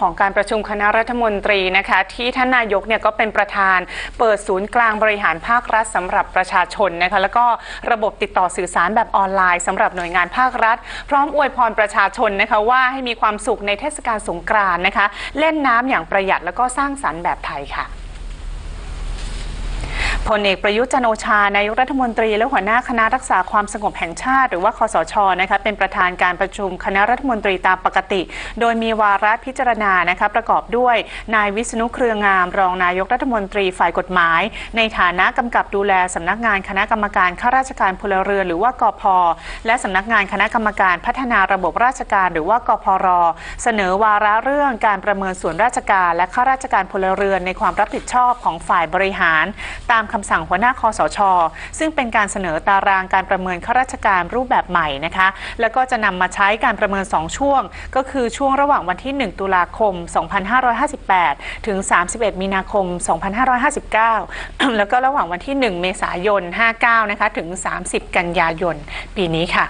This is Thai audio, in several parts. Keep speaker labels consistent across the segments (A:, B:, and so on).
A: ของการประชุมคณะรัฐมนตรีนะคะที่ท่านนายกเนี่ยก็เป็นประธานเปิดศูนย์กลางบริหารภาครัฐสำหรับประชาชนนะคะแล้วก็ระบบติดต่อสื่อสารแบบออนไลน์สำหรับหน่วยงานภาครัฐ พร้อมอวยพรประชาชนนะคะว่าให้มีความสุขในเทศกาลสงกรานต์นะคะเล่นน้ำอย่างประหยัดแล้วก็สร้างสรรค์แบบไทยค่ะ พลเอกประยุทธ์จันโอชานายกรัฐมนตรีและหัวหน้าคณะรักษาความสงบแห่งชาติ หรือว่าคอสชนะคะเป็นประธานการประชุมคณะรัฐมนตรีตามปกติ โดยมีวาระพิจารณานะคะประกอบด้วย นายวิษณุเครืองาม รองนายกรัฐมนตรีฝ่ายกฎหมาย ในฐานะกำกับดูแลสำนักงานคณะกรรมการข้าราชการพลเรือนหรือว่ากพและสำนักงานคณะกรรมการพัฒนาระบบราชการ หรือว่ากพร เสนอวาระเรื่องการประเมินส่วนราชการ และข้าราชการพลเรือนในความรับผิดชอบของฝ่ายบริหาร ตามคำสั่งหัวหน้าคอสช ซึ่งเป็นการเสนอตารางการประเมินข้าราชการรูปแบบใหม่นะคะ แล้วก็จะนำมาใช้การประเมิน 2 ช่วง ก็คือช่วงระหว่างวันที่ 1 ตุลาคม 2558 ถึง 31 มีนาคม 2559 แล้วก็ระหว่างวันที่ 1 เมษายน 59 นะคะ ถึง 30 กันยายน ปีนี้ค่ะ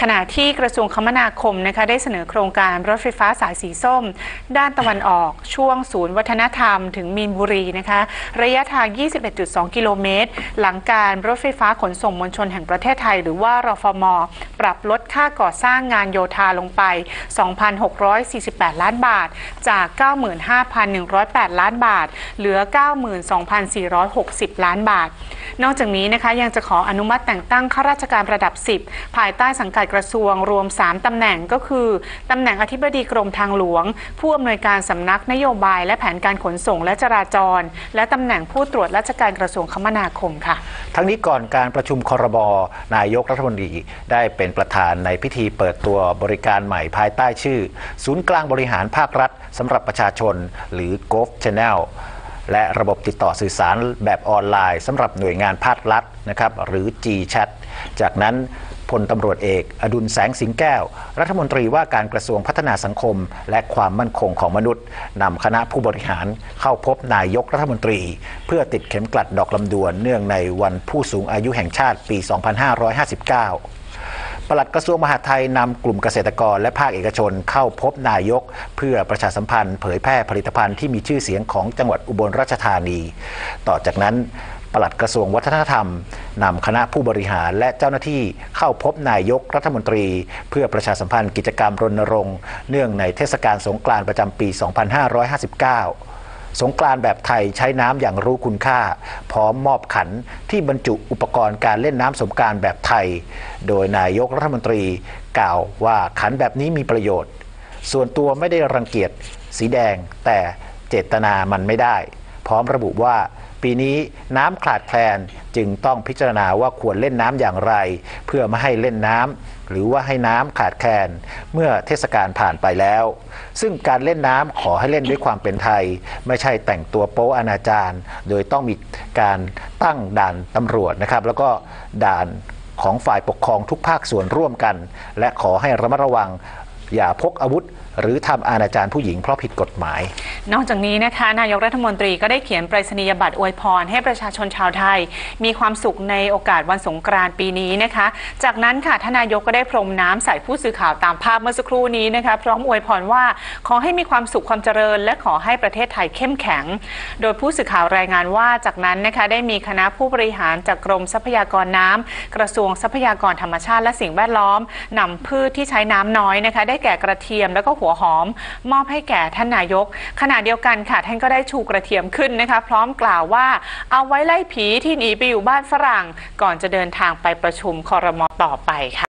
A: ขณะที่กระทรวงคมนาคมนะคะได้เสนอโครงการรถไฟฟ้าสายสีส้ม ด้านตะวันออกช่วงศูนย์วัฒนธรรม ถึงมีนบุรีนะคะ ระยะทาง 21.2กิโลเมตร หลังการรถไฟฟ้าขนส่งมวลชนแห่งประเทศไทย หรือว่ารฟม ปรับลดค่าก่อสร้างงานโยธาลงไป 2,648 ล้านบาท จาก 95,108 ล้านบาท เหลือ 92,460 ล้านบาท นอกจากนี้นะคะยังจะขออนุมัติแต่งตั้งข้าราชการระดับ 10 ภายใต้สังกัดกระทรวงรวม 3ตำแหน่งก็คือตำแหน่งอธิบดีกรมทางหลวง ผู้อำนวยการสำนักนโยบาย และแผนการขนส่งและจราจร และตำแหน่งผู้ตรวจราชการกระทรวงคมนาคมค่ะ
B: ทั้งนี้ก่อนการประชุมคอรบนายกรัฐมนตรีได้เป็นประธานในพิธีเปิดตัวบริการใหม่ภายใต้ชื่อ ศูนย์กลางบริหารภาครัฐสำหรับประชาชน หรือ Gov Channel และระบบติดต่อสื่อสารแบบออนไลน์สำหรับหน่วยงานภาครัฐนะครับหรือ G-Chat จากนั้นพลตำรวจเอก อดุลแสงสิงแก้ว รัฐมนตรีว่าการกระทรวงพัฒนาสังคม และความมั่นคงของมนุษย์นำคณะผู้บริหารเข้าพบนายกรัฐมนตรี เพื่อติดเข็มกลัดดอกลำดวนเนื่องในวันผู้สูงอายุแห่งชาติปี 2559 ปลัดกระทรวงมหาดไทยนำกลุ่มเกษตรกรและภาคเอกชนเข้าพบนายก เพื่อประชาสัมพันธ์เผยแพร่ผลิตภัณฑ์ที่มีชื่อเสียงของจังหวัดอุบลราชธานี ต่อจากนั้นปลัดกระทรวงวัฒนธรรมนำคณะผู้บริหารและเจ้าหน้าที่เข้าพบนายกรัฐมนตรี เพื่อประชาสัมพันธ์กิจกรรมรณรงค์ เนื่องในเทศกาลสงกรานต์ประจำปี 2559 สงกรานแบบไทยใช้น้ำอย่างรู้คุณค่า พร้อมมอบขันที่บรรจุอุปกรณ์การเล่นน้ำสงกรานแบบไทย โดยนายกรัฐมนตรีกล่าวว่าขันแบบนี้มีประโยชน์ ส่วนตัวไม่ได้รังเกียจสีแดงแต่เจตนามันไม่ได้ พร้อมระบุว่า ปีนี้น้ำขาดแคลนจึงต้องพิจารณาว่าควรเล่นน้ำอย่างไร เพื่อไม่ให้เล่นน้ำหรือว่าให้น้ำขาดแคลนเมื่อเทศกาลผ่านไปแล้ว ซึ่งการเล่นน้ำขอให้เล่นด้วยความเป็นไทย ไม่ใช่แต่งตัวโป๊อนาจารโดยต้องมีการตั้งด่านตำรวจนะครับ แล้วก็ด่านของฝ่ายปกครองทุกภาคส่วนร่วมกัน และขอให้ระมัดระวัง อย่าพกอาวุธ หรือทำอาณาจารผู้หญิงเพราะผิดกฎหมาย
A: นอกจากนี้นะคะนายกรัฐมนตรีก็ได้เขียนไปรษณียบัตรอวยพร ให้ประชาชนชาวไทย มีความสุขในโอกาสวันสงกรานต์ปีนี้นะคะ จากนั้นค่ะท่านนายกก็ได้พรมน้ำใส่ผู้สื่อข่าวตามภาพเมื่อสักครู่นี้นะคะ พร้อมอวยพรว่าขอให้มีความสุขความเจริญ และขอให้ประเทศไทยเข้มแข็ง โดยผู้สื่อข่าวรายงานว่าจากนั้นนะคะได้มีคณะผู้บริหารจากกรมทรัพยากรน้ำกระทรวงทรัพยากรธรรมชาติและสิ่งแวดล้อมนำพืชที่ใช้น้ำน้อยนะคะได้แก่กระเทียมแล้วก็หัวหอม มอบให้แก่ท่านนายก ขณะเดียวกันค่ะ ท่านก็ได้ชูกระเทียมขึ้นนะคะ พร้อมกล่าวว่าเอาไว้ไล่ผีที่หนีไปอยู่บ้านฝรั่ง ก่อนจะเดินทางไปประชุมคอรมอต่อไปค่ะ